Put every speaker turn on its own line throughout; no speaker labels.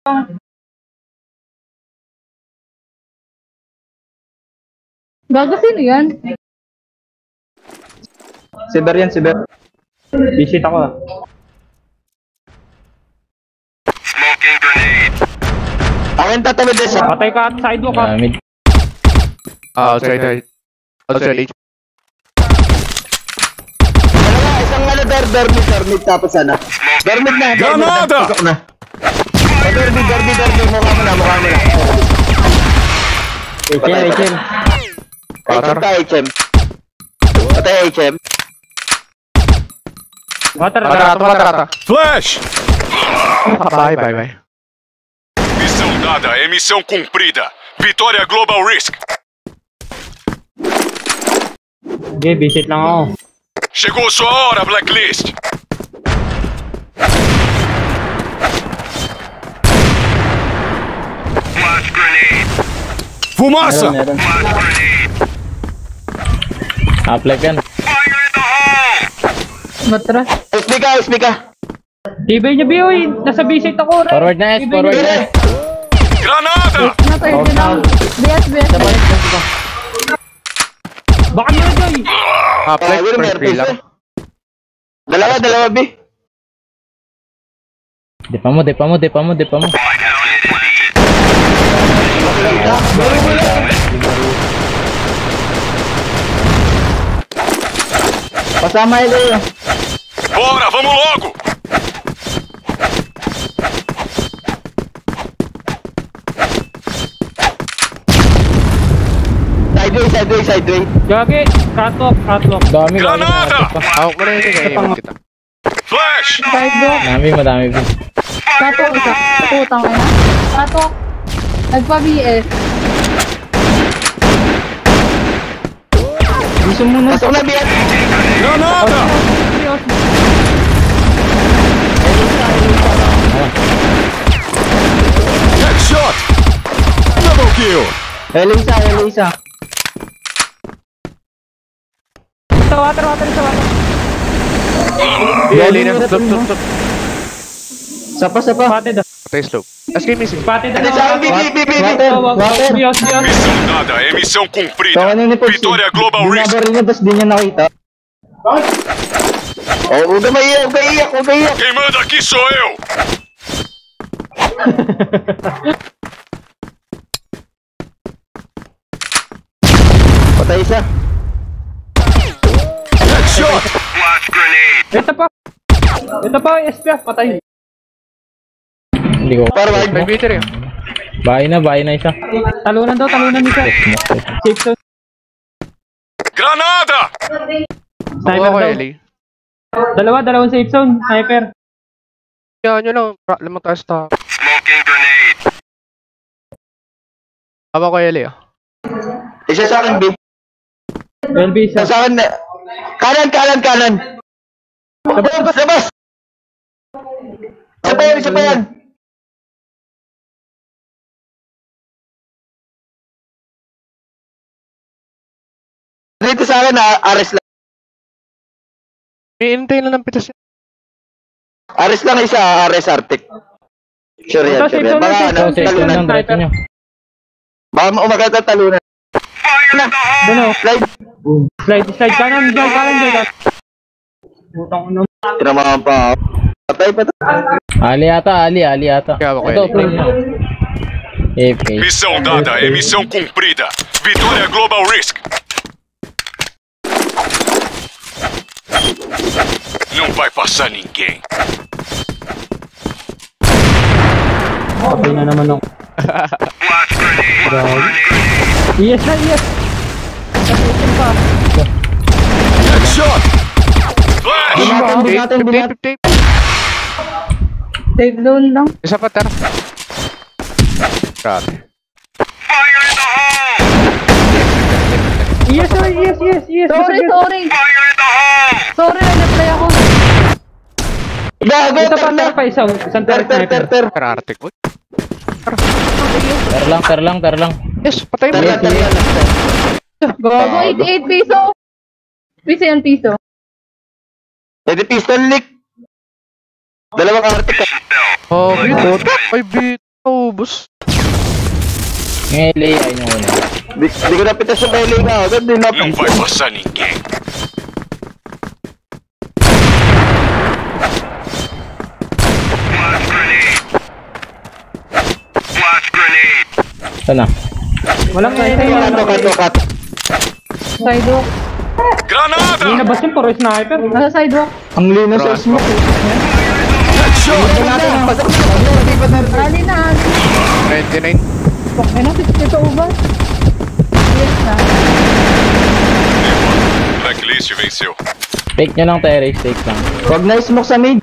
Gago sino yan?
Siber yan, siber. Visit ako ah.
Akin tatawid din sa...
Patay ka at sidewalk ah.
Ah, mid.
Ah, outside, outside. Outside, H.
Dalawa, isang ano, der, dermid, dermid, tapos ano. Dermid na, dermid na.
Granada!
Oh, dermid, dermid, dermid, mukha mo na, mukha mo na.
HM, HM.
HM ka, HM. Patay, HM.
Water,
Matarata, matarata.
Flash!
Bye, bye, bye.
Missão dada é missão cumprida. Vitória Global Risk.
Okay, visit lang ako.
Chegou sua hora, Blacklist. Fumaça!
Meron, meron.
Half life yan.
Matras.
SB ka, SB ka.
Tibay niya, Bioy. Nasa visit ako.
Forward na S, forward na S.
Granada!
Na tayo din lang. BS, BS.
Baka meron, Joy.
Half life,
Wilmer,
first free lang.
Dalawa, dalawa, B.
Depa mo, depa mo, depa mo, depa mo.
Pasama ele.
Bora, vamos logo!
Sideway, sideway, sideway.
Gagi. Catwalk, catwalk.
Dami, dami.
Granada!
Mo na yun, kaya iwan kita.
Flash!
Sidewalk.
Dami, madami. Vin.
Katok isa. Putang ina. Katok. Nagpa-BS.
Gusto mo na.
Pasok na, B.
Granada! Headshot! Double kill!
Elisa, Elisa. Sa water, water, sa water.
Yeah, lane na. Slope, slope, slope.
Sapa, sapa. Spotted. ah.
Patay slope. SK missing.
Spotted.
Ano sa akin, B, B, B, B, B.
Water, water. Bios, bios.
Missão dada é missão cumprida. Vitória Global Risk.
Binabaril niya, tapos di niya nakita.
Oh, huwag ka maiyak, huwag ka iyak, huwag ka iyak.
Quem manda aqui sou eu!
Patay isa.
Headshot!
Ito pa. Ito pa, SPF, patay.
Hindi ko.
Forward.
May beater yun.
Bahay na, bahay na isa.
Talunan daw, talunan isa. Safe zone.
Granada!
Sniper daw. Dalawa, dalawang safe zone. Sniper.
Yan, yun lang. Lamang tayo sa top. Haba ko, Ellie. ah.
Isa sa akin, B.
LB
Isa sa akin, na- kanan, kanan, kanan. Labas, labas. Isa pa yan, isa pa yan. Dito sa akin, na ares lang.
Iintay na ng pitas yun.
Ares lang isa, ares Arctic. Sure yan, sure yan. Baka ano, talunan. Baka umagat ang talunan. Na,
Doon o.
slide.
Slide, slide. Kanan, dyan, kanan, ano.
Tinamahan pa ako. Patay, patay.
Ali ata, Ali, Ali ata. Ito, nyo. AFK.
Missão dada é missão cumprida. Vitória Global Risk. Não vai passar ninguém.
Patay na naman ako. Grabe. Yes na, yes. Patay pa.
Headshot! Flash!
Hindi natin, hindi
50,
natin.
50.
Safe zone lang.
Isa pa, tara. Grabe.
Yes, sir, yes, yes, yes.
Sorry,
Yes.
sorry. Sorry, nag-play ako.
Gago,
Ito pa,
ter,
pa isa. Isang
ter, ter, ter, ter.
Tara, Arctic. Uy.
Ter lang, ter lang, ter lang.
Yes, patay mo.
Ter, ter, ter, ter.
Gago, 88 piso. Piso yan, piso.
Pwede pistol lick. Dalawang Arctic.
Oh, beat. Ay, beat. Naubos.
Ngayon, LA, ay nyo una.
Di, di ko napitas sa belly ka. Agad din napitas.
vai passar ninguém.
Sana.
Walang
ay,
Kato, kato, kato.
Sidewalk.
Hindi
Granada!
nabas yun, puro sniper.
Nasa sidewalk.
Ang lino sa smoke.
Ali na, ali.
99.
Ay na, ito ubas. Yes na.
Blacklist venceu.
Take nyo lang, Terry. Take lang.
Huwag na smoke sa mid.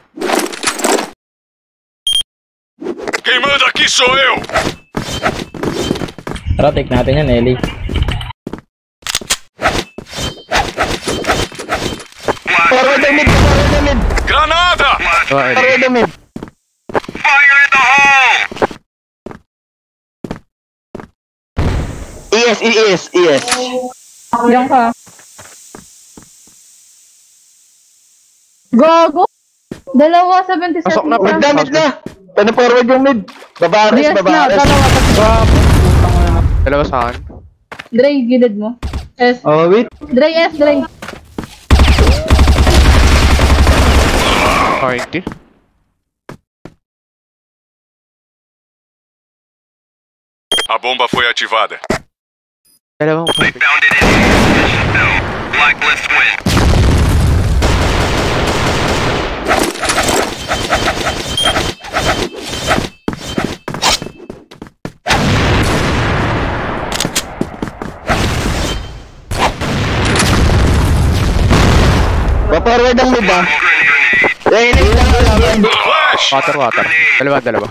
Quem manda aqui sou eu!
Tara, take natin yan, LA.
Forward ang mid, forward ang mid.
Granada!
Oh, LA.
Forward ang mid. ES, ES, ES.
Diyan ka. Gago. Dalawa, 77.
Pasok na,
Mid na, mid na. Paano forward yung mid? Babares,
Yes na,
babares.
dalawa.
Dalawa sa akin.
Dre, gilid mo. S.
Oh, wait.
Dre, S, Dre.
90.
A bomba foi ativada.
Dalawang
Baforward ang mid ah. Eh, hindi lang lang.
Flash!
Water, water. Dalawa, dalawa.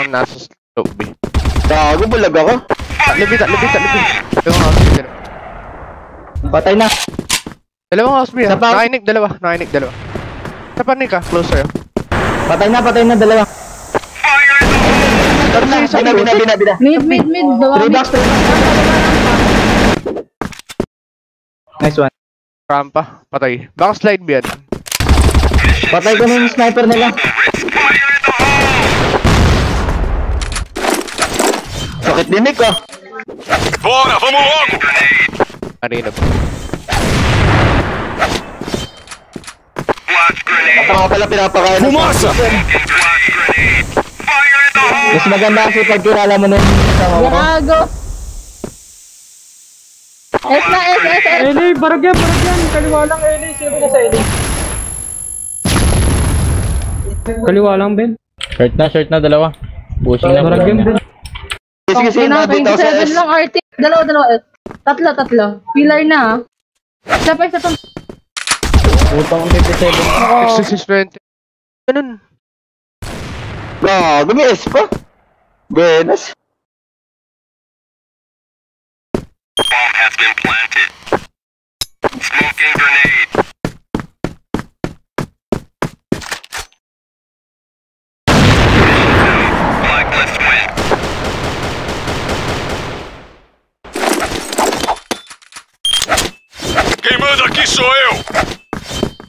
Ang nasa slope B.
Gago, bulag ako.
Libita, libita, libita. Dalawang house dalawa.
Patay na.
Dalawang house B ah.
Sa pa-
Nakainig, dalawa. Nakainig, dalawa. Sa panig ka, close sa'yo.
Patay na, patay na, dalawa. Tara na, bina, bina, bina, bina.
Mid, mid, mid. Dalawa, mid.
Nice one.
Rampa, patay. Baka slide B yan.
Patay ko na yung sniper nila. Sakit dinig ko.
Bora, vamos logo!
Kanina.
Ito nga pala pinapakain.
Fumaça!
Mas maganda kasi pag kilala mo na yung kasama mo.
Gago. S na, S, S, S.
LA, baragyan, baragyan. Kaliwa lang, LA. Sino na sa LA? Kaliwa lang, Ben.
Short na, short na, dalawa. Pushing na.
Baragyan, Ben.
Sige, sige,
Yun na,
nandito ako sa
27
S.
lang, RT. Dalawa, dalawa, S. Tatlo, tatlo. Pillar na, ah. Isa pa, isa pa.
Putang 57.
Oo.
6620. Ganun.
Gago, may S pa. Benas.
Quem manda aqui sou eu!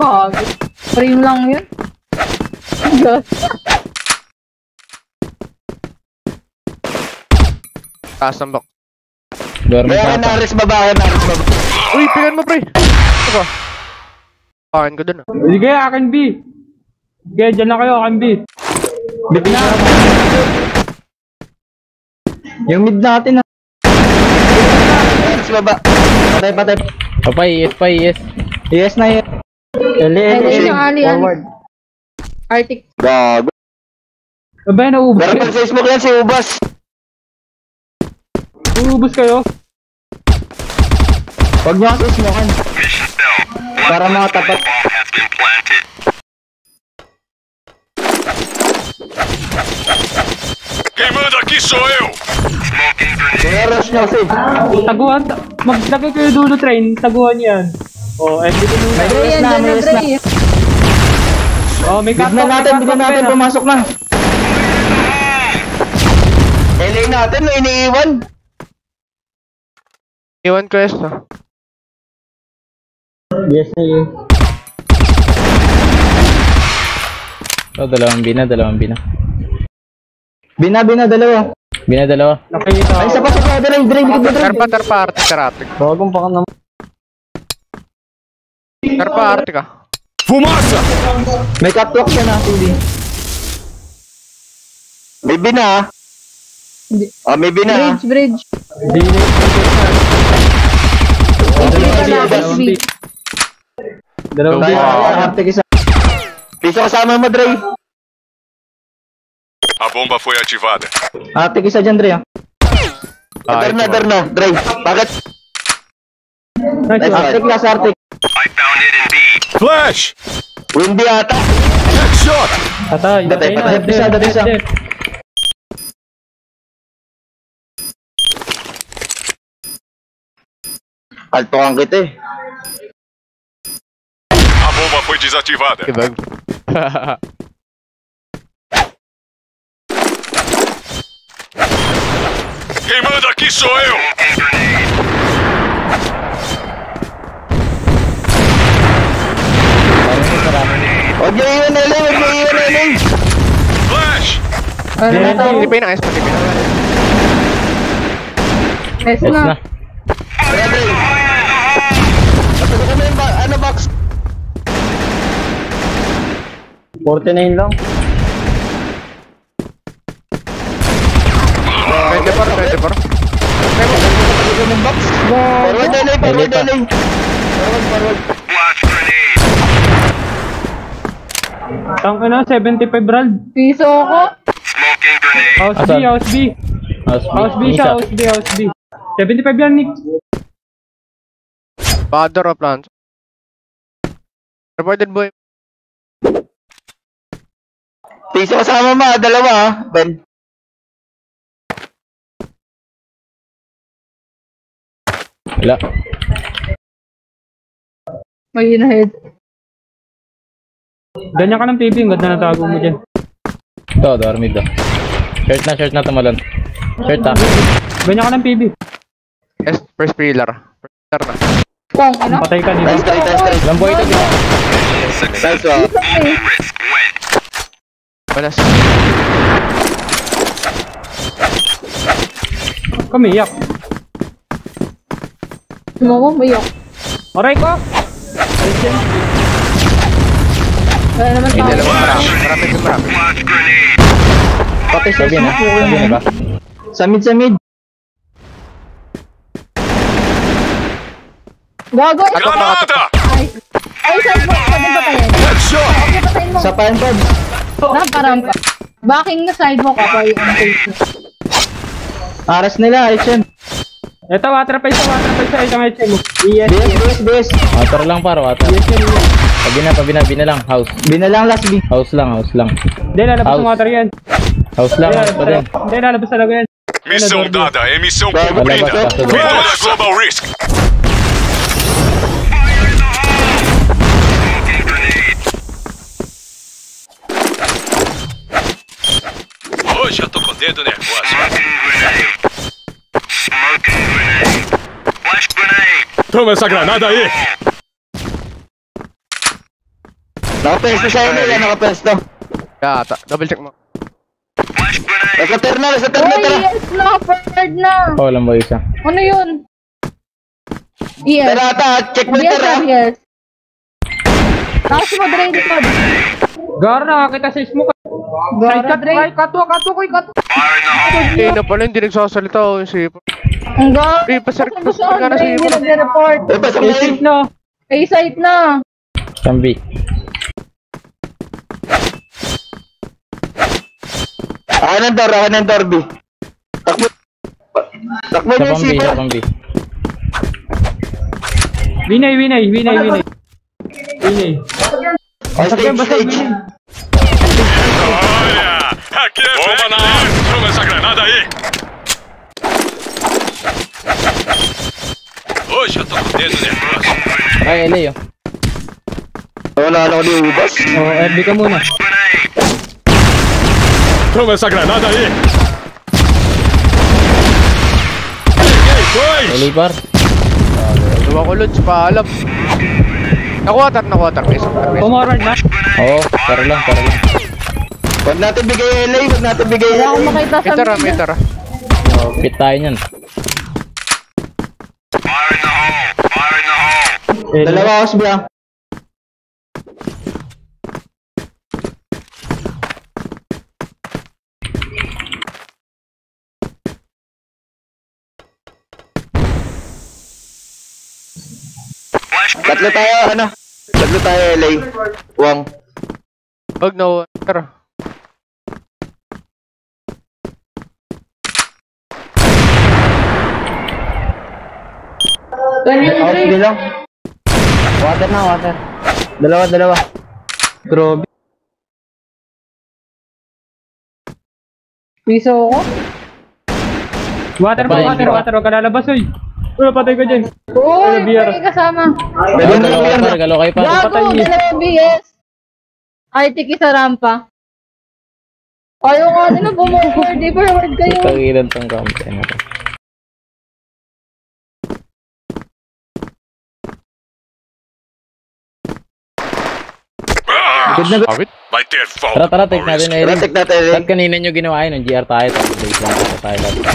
Gago. Frame lang yun. God.
Taas ng box.
Dormi
Kaya ka
ata.
naris baba, ka naris baba.
Uy, pigan mo, pre. Ano ka? Pakain ko dun ah.
Sige, akin B. Sige, dyan na kayo, akin B.
Bit na. Yung mid natin ah. Naris baba. Patay, patay.
Papay, yes, pa, yes.
Yes na yes. Eli, eli,
yung ali, ali.
Forward.
Arctic.
Gago.
Abay, naubos
Pero
kayo.
pag Facebook yan si Ubas.
Naubos kayo.
Huwag niyo kasi smokan. Para mga tapat.
Quem manda aqui sou eu!
Rush niyo kasi.
Taguan, ta- maglagay kayo dulo train, taguan yan. Oh, eh, dito.
May
Dre, yan,
na,
dyan
may
na, Dre.
na.
Oh, may cut
Bignan natin, bignan natin, pumasok na. LA natin, no, iniiwan.
Iwan ko yes ah.
Yes na yun.
Oh, dalawang B na, dalawang B na.
Bina, bina, dalawa.
Binadalawa.
Nakita
Ay, isa pa sa lang, Dre, dikit mo, Dre.
Terpa, terpa, arte, karate.
Bagong paka naman.
Terpa, arte ka.
Fumaça!
May catwalk siya na, Cindy. May bina, ah.
Hindi.
Ah, may bina, ah.
Bridge, bridge.
Di na
Wala,
dalawang
kaya, arte kisa. Piso kasama mo, Dre.
A bomba foi ativada.
Arte kisa dyan, Dre, ah.
Ah,
Dar na,
ito,
dar na, Dre. Bakit?
Nice
Nice,
one.
arte class, arte.
Flash!
Windy ata.
Headshot!
Patay.
Patay,
Patay na.
patay. Bisa,
Dead,
bisa.
dead, dead.
Altokan kita eh.
A bomba foi desativada.
Ibag.
Quem manda aqui sou eu!
Huwag niyo iwan, Ele. Huwag niyo iwan, Ele.
Flash!
Ano na to?
Hindi pa yun ang S, pati pa yun.
S
Yes
na.
na.
Kaya, Dre. Napasok ko na yung ba- ano, box.
49 lang.
24, 24.
Yung box. Ele. Forward,
pa.
Ele. Forward, forward.
Tangka na, 75 Rald.
Piso ako.
House B,
Asan?
house B.
House B.
House B siya, house B, house B. 75 yan, Nick.
Father of plants. Reported boy.
Piso kasama mo, ah. Dalawa, ah. Ben.
Wala.
May head.
Ganyan ka ng PB, ang ganda na tago mo dyan.
Ito, door mid daw. Shirt na, shirt na tumalon. Shirt ah.
Ganyan ka ng PB.
S, first pillar. First pillar na.
Kung ina.
Patay ka nila.
Nice try, nice try.
Ilang buhay ito, gina?
Nice, ah.
Balas.
Kamiyak.
Sumo mo, mayok.
Aray ko!
Wala naman
Hindi
tao.
naman marami. Marami din marami.
Pati sa
Sabi na. Sabi na ba?
Sa mid, sa mid.
Gago.
Granada!
Ay, ay, side mo. Pwede ba tayo?
Headshot!
Mo.
Sa pan, Pods.
Rampa-rampa. Backing na side mo kapag ang face mo.
Aras nila, Action.
Ito, water pa isa, water pa isa. Isang HM mo. Yes,
BS, BS.
Water lang par, water. Pabi na, pabi na, bina lang. House.
Binalang last B.
House lang, house lang.
Hindi, lalabas
House.
ng water yan.
House lang, house pa din.
Hindi, lalabas talaga yan.
Missão dada é missão
Vai,
Lalabas
cumprida. Vitória Global Risk. Hoje eu tô com o dedo nervoso. Toma essa granada aí!
Nakapesto siya yun, eh. Nakapesto.
Yata. Double check mo.
Nasa turn na, nasa turn na,
Uy,
tara.
yes na.
Oh, walang buhay isa.
Ano yun? Yes.
Tara, ata, check mo,
Yes,
tara.
sir, yes. Tapos mo, Dre, likod.
Gar, nakakita sa smoke.
Gara,
cut,
Dre.
ay, katwa, katwa, koy, katwa.
Hindi na pala, hindi nagsasalita. oh, Si...
Ang gara.
Eh,
Gusto
pasar-
ko,
pasar-
Dre, hindi nagre-report.
Eh, na yun.
Na.
Ay, site na.
Sambi.
Akin ang door, akin ang door, B. Takbo. Takbo
Sa
niyo yung sipa.
sa pambi.
Winay, winay, winay, winay. Winay.
Oh, stage, stage.
Olha! Aqui é Bomba na área! Toma essa granada aí! Hoje eu tô com o dedo nervoso.
Ay, LA oh.
Wala na ko ni Ubas.
Oh, FB ka muna.
Toma essa granada aí! Peguei dois!
LA par.
Duwa ko lods, paalam. Nakuwater, nakuwater. May isang water.
Pumorward na.
Oo, oh, para lang, para lang.
Huwag natin bigay LA, huwag natin bigay
Wala
LA.
akong makita sa
May tara, may tara.
Pit tayo niyan.
Eh,
Dalawa house bro. Tatlo tayo, ano? Tatlo tayo, LA. Wang.
Wag na, tara.
Ganyan Dre.
B lang. Water na, water. Dalawa, dalawa.
Grabe.
Piso ako.
Water pa, water,
pa.
water. Huwag ka lalabas, oy. Uy, patay ka dyan.
Uy, may kasama.
Dalawa, dalawa.
galo kayo.
Gago,
patay.
dalawa BS. Ay, tiki sa rampa. Ayaw din na bumoford. Di forward kayo.
Tagilan tong kampi. Ano
Good na, good.
Their fault.
Tara, tara, take natin na
Tara, take natin, LA.
Ba't kanina nyo ginawa yun? Ng GR tayo, tapos base lang tayo tayo.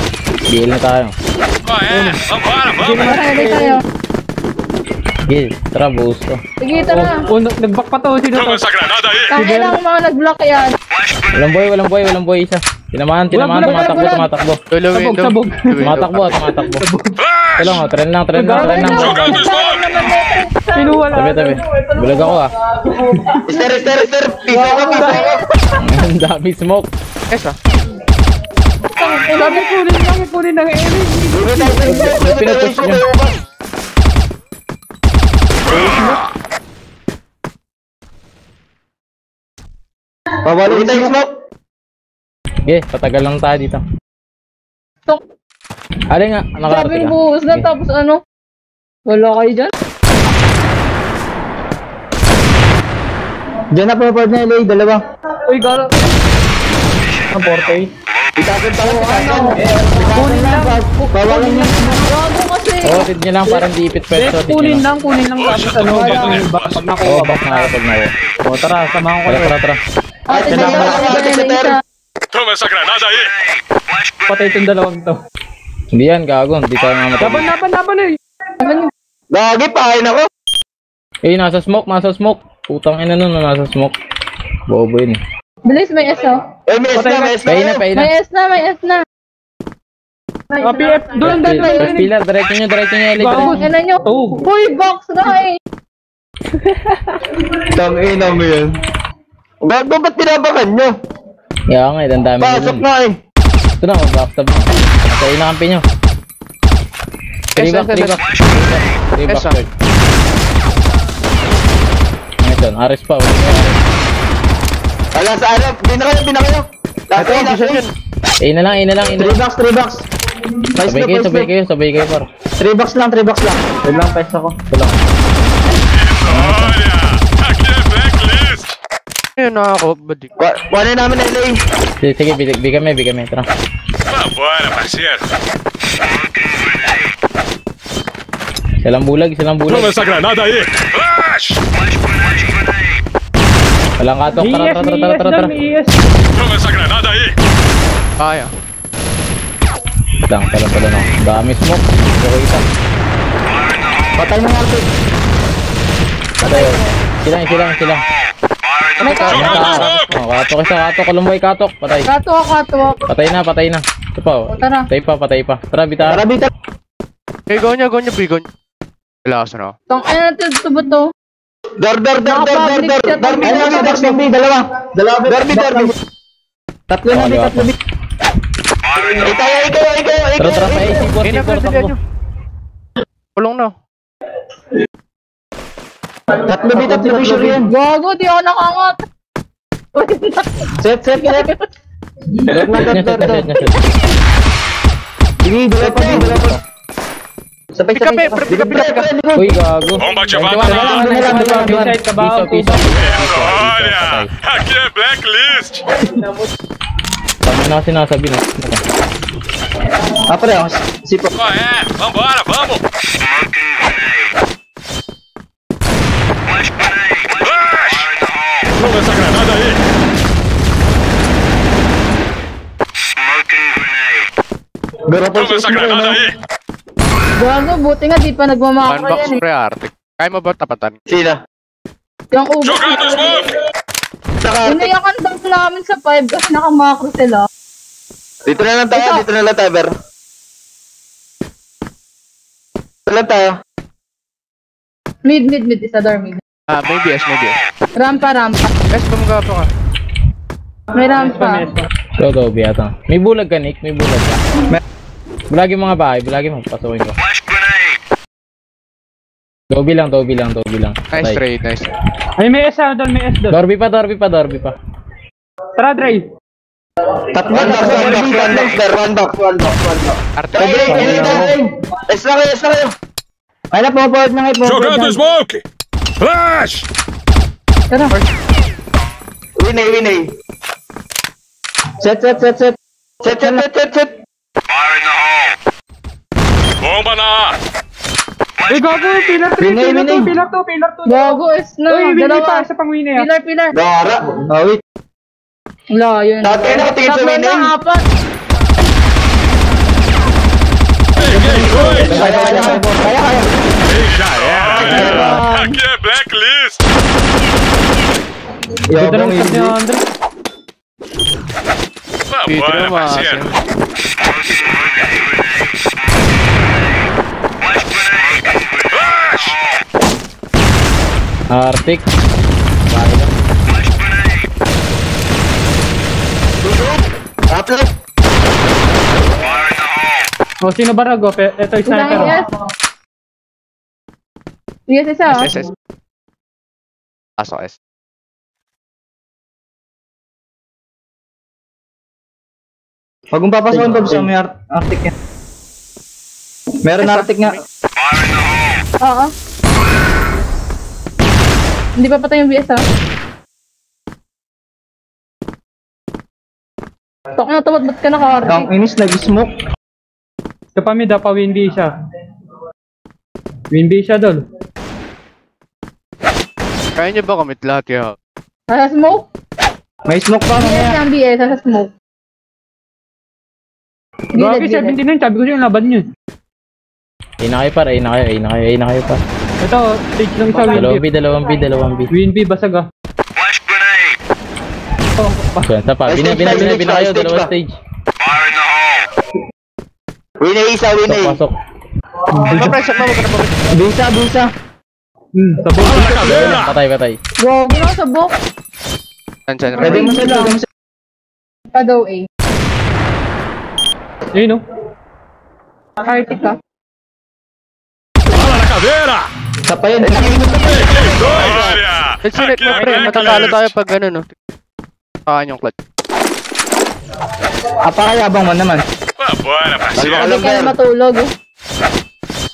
Deal na tayo.
É? Vambora, vamos.
Marami tayo.
Sige, tara, buhos ko.
Sige, tara.
Oh, nag- nag-back pa to. Sino to?
Tangin lang mga nag-block yan.
Walang boy, walang boy, walang boy isa. Tinamahan, tinamahan,
Bulag, bulag,
tumatakbo, tumatakbo.
Sabog,
window.
Tumatakbo, tumatakbo. Oh, tren lang, tren lang, tren lang.
Smoke.
Pinuwala.
Tabi, tabi. Bulag ako ah.
Mister, mister, mister. Piso ko, piso ko.
Ang dami smoke.
Yes ah.
Sabi kunin lang, kunin ng enemy.
Pinutush niya.
Pabalik kita yung smoke.
Sige, patagal lang tayo dito.
Tok.
Alin nga, nakarating
Sabi
ka.
buhos na tapos ano? Wala kayo dyan?
Diyan na pumapad na LA, dalawa.
Uy, garo. Ang porte.
Itapin pa lang, itapin.
Kunin lang.
Bawalan niya.
Gago kasi.
Oo, tid nyo lang, parang diipit
Eh,
nyo
kunin
lang.
kunin lang. Tapos ano, pag nakuha
back na ako, pag na ako.
O, tara, samahan ko
Tara, tara, tara.
Ate.
Toma granada aí.
Patay itong dalawang to.
Hindi yan, gago. Hindi tayo mamatay.
Laban, laban, laban eh.
Gagi, pahain ako.
Eh, nasa smoke, nasa smoke. Putang ina nun, nasa smoke. Bobo yun eh.
Bilis, may S oh.
Eh, may S na, may S na.
Pay na, pay na.
May S na, may S na.
Ah, PF, doon, doon,
First
doon.
pillar, diretso nyo, diretso nyo, Eli.
Ano nyo?
Oh.
Uy, box na eh.
Tangina mo yan. Gago, ba't tinabakan nyo?
Kaya nga, eh, ang dami nyo
Pasok nga eh.
Ito na, mag-backstab na. Nasa inakampi nyo. 3
Yes,
back,
yes,
3
yes.
back. 3 back,
Yes, sir.
third. Ano ito? Ares pa. ulit na Ares.
Wala sa ano, bina kayo, bina kayo. Last A, last
isa
A.
Eh, na lang, eh, na lang, eh, na
Three
lang.
box, three box. Nice
Sabay
na,
kayo,
nice
sabay
na.
kayo, sabay kayo, par.
Three box lang, three box lang. Wait lang, pesa ko.
Ito lang.
Olha, aqui é blacklist.
Ayun na ako, badi.
Wa- Kuhanin namin na LA.
Sige, sige, bigay kami, bigay kami. Tara.
Vambora, parceiro.
Silang bulag, silang
Toma
bulag.
essa granada aí. Flash!
Walang katok, tara, tara, tara, tara, tara.
may ES.
Toma essa granada aí.
Kaya.
Lang, tala, tala na. Dami smoke. Okay, isa.
Patay mo nga, Arthur.
Patay. Silang, silang, silang.
May kato.
Jogando smoke.
Oh, katok isa, katok, kalumboy, katok. Patay.
Kato ako, kato ako.
Patay na, patay na. Ito pa, oh.
Tara.
Patay pa, patay pa. Tara, bita.
Tara, bita.
Okay, go niya, go niya, bigo niya. Lakas na.
Tang ano natin tubot to?
Door.
chat
Door,
ang
bita,
mga
door, door, B, dalawa. Dalawa, door, B. Tatlo na, tatlo. Ikaw, ikaw, ikaw,
Tara,
ikaw.
tara, pa, C4,
Okay na,
C4,
pwede
takbo.
niyo. Kulong na.
Tatlo, B, tatlo, B, sure yan.
Gago, di ako nakangat.
Set, set, set. Door.
set niya, set.
Sige, dalawa pa, dalawa pa.
Pica pe, pica, pica, pica.
Oi, Gago.
Bomba ativada. Olha, aqui é blacklist.
Nossa, não, Bina. Dá
pra ela. Se pro...
Qual é? Vambora, vamos. Vamos essa granada aí. Joga essa granada aí.
Gago, buti nga di pa
One
nagmamakro
box
yan eh.
pre Arctic. Kaya mo ba tapatan?
Sino?
Yung ubo. Inayakan daw namin sa 5 kasi nakamakro sila.
dito na lang tayo,
Ito.
dito na lang tayo, Ber. Dito lang tayo.
Mid, mid, mid. Isa door mid.
Ah, maybe yes, maybe yes.
Rampa, rampa.
Yes, bumagawa pa ka.
May rampa.
Go, Dobby ata. May bulag ka, Nick. May bulag ka. Bulagi mo nga bahay. Bulagi mo. Pasukin ko. Dobby lang, Dobby lang, Dobby lang.
Nice
Patay.
trade, nice.
Ay, may S doon, may S doon.
Dorby pa, Dorby pa, Dorby pa.
Tara, Dre.
Tatlo, one box, one box, one box, Ber. One box, one box, one. Ay, ay, ay, ay, ay. Es lang kayo, es lang kayo. Ay na, pumapawad na kayo, pumapawad na.
smoke. Flash.
Tara.
Winay, winay. Set, set, set, set. Set, set, set, set, set.
Bomba na.
Uy, gago, pilar 3,
Winay,
pilar 2,
winay.
pilar 2, pilar 2.
Gago, is na.
Uy, winay pa, isa pang winay ah.
Pilar, pilar.
Gara. Oh, wait.
Wala, yun.
Lahat kayo nakatingin sa
Tatlo
winay.
na, apat.
Kaya, kaya, kaya. Kaya, kaya.
E. Aqui é blacklist.
Easy.
ni Andre.
Dito
Vambora, parceiro.
Arctic. Bahay lang.
Tatlo.
O, sino ba rago? Ito,
Isang
sniper. oh.
yes. Yes, isa.
Yes, yes, yes. Pasok, yes.
Pag kung papasok ko sa may art arctic yan. Meron arctic nga.
Oo. Hindi pa patay yung BS ah. Tok na tumot, ba't ka naka-RT?
Ang inis nag-smoke.
Ito pa mid, ah, pa windy siya. Windy siya doon.
Kaya niyo ba commit lahat kaya?
Sa smoke?
May smoke pa
BS
mamaya.
ang BS, sa smoke.
Grabe,
Gilid, gilid.
79, sabi ko yung laban yun.
Ay na kayo pa, ay na kayo, ay na kayo, ay na kayo pa.
Ito, stage lang isa
Dalawang B, dalawang B, dalawang B.
Windy, basag ah.
So, isa pa. Bina, bina, bina, bina kayo,
Stage
dalawang
ba?
stage.
Winay isa,
Pasok,
winay.
pasok.
Magpa-press up mo, huwag ka na mag-
Bisa, bisa.
Hmm, sabog.
Caveira.
Patay, patay.
Wow, ginawa sa book.
Nandyan,
Pwede mo sila. pwede mo sila.
Pa daw A.
Yun no?
RT ka.
Bala na caveira.
Isa pa yun.
Aqui
mo, pre. Matatalo tayo pag ano, no? Pakaan yung clutch.
Apakayabang mo naman. Kalma ka
parceiro.
lang,
Hindi ka na matulog eh.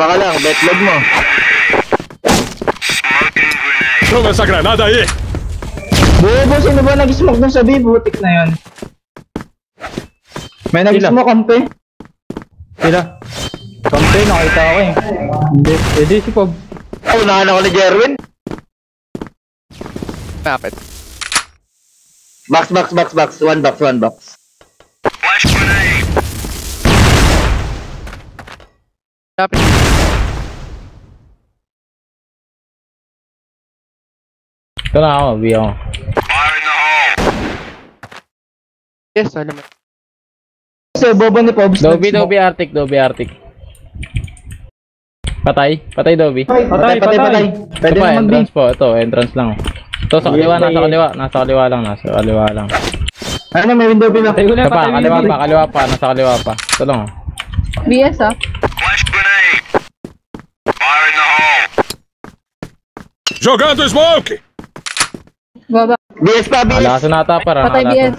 Baka lang, betlog mo.
Toma essa granada aí.
Bobo, sino ba nag-smoke dun sa B? Butik na yun. May nag-smoke, kampe.
Sila.
Kampe, nakita ko eh.
Hindi. Pwede si Pob.
Oh, unahan ako ni Jerwin.
Kapit.
Box, box, box, box. One box, one box.
Kapit.
Ito na ako, B ako.
Yes, alam mo.
Kasi bobo ni Pobs.
Dobby. Dobby, Arctic, Dobby, Arctic. Patay? Patay, Dobby.
Patay, patay, patay.
patay.
Pwede
Ito pa, entrance po. Ito, entrance lang. Ito, sa kaliwa, nasa kaliwa. Nasa kaliwa lang, nasa kaliwa lang.
Ano, may window?
Patay ulit,
Ito pa, kaliwa pa, kaliwa pa, nasa kaliwa pa. Ito lang. oh.
BS ah.
Jogando smoke.
Baba.
BS pa, BS.
Alaso na ata para.
Patay BS.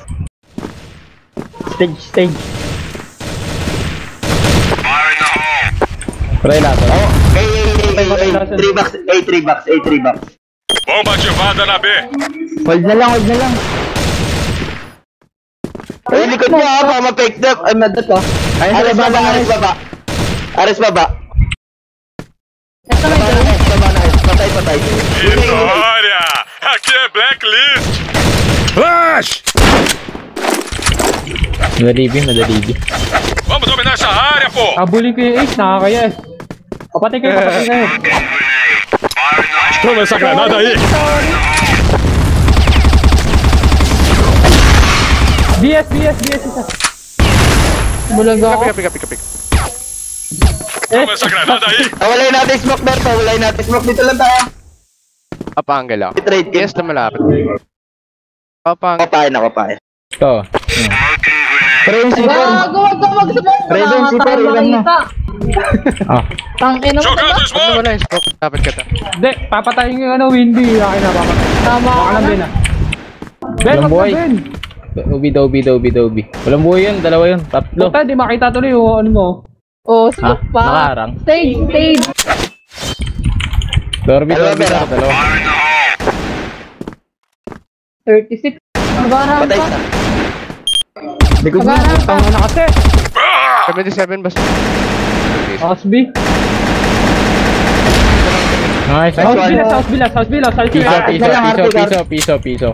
Stage, stage.
Try laso.
Oh, A, A, A, A, A, 3 box, A, 3 box, A, 3 box.
Bomba ativada na B.
Hold na lang, hold na lang. Ay, likod niya ha, baka ma-fake up. Ay, madot ha. Aris baba, Aris baba. Aris baba.
Ito
na. Aris, baba na, Aris. Patay, patay.
Vitória. Aqui é blacklist. Flash.
Madali B, madali B.
Vamos dominar essa área, pô!
Abulin ko yung ace, nakakayas. Papatay kayo, papatay kayo.
Toma essa granada aí!
BS, BS, BS isa.
Bulaga ako.
Pick up, pick up.
Toma essa granada aí!
Awalay natin smoke, Berto. Awalay natin smoke. Dito lang tayo.
Up angle ako.
Trade.
Yes na malapit. Up angle.
Kapain ako, kapain.
Ito.
Yung C4,
Gago, wag ka Wala tayo
ilan na?
Ah.
Tangina mo
Jogando
diba?
Smoke!
nawala yung smoke, dapat ka ta.
Hindi, papatayin yung ano, Windy. Akin na, papatay.
Tama
Baka
ka
lang din ah. Ben,
Walang
wag
buhay.
na Ben.
Dobi, dobi, dobi, dobi. Walang buhay yun, dalawa yun, tatlo.
Puta, di makita tuloy yung ano mo.
Oh,
Ha?
smoke pa.
Nakaharang.
Stage, stage.
Dorby, dorby, dalawa.
36. Nagarahan
patay
pa.
Likod mo.
Pa.
Tama na kasi.
77 basta.
House B.
Nice.
Nice
House. B last, House B last, House B last, House B
Piso,
last.
piso, piso, piso, piso, piso.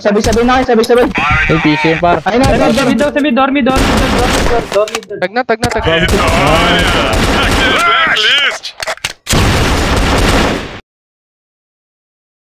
Sabi-sabi na kayo, sabi-sabi.
Ay, piso yun, par.
Ayun na,
Sa mid, sa
ayun
mid daw, sa mid, dormi, dormi, dormi, dormi, dormi.
Tag na, tag na, tag na.
Vitória! Aquele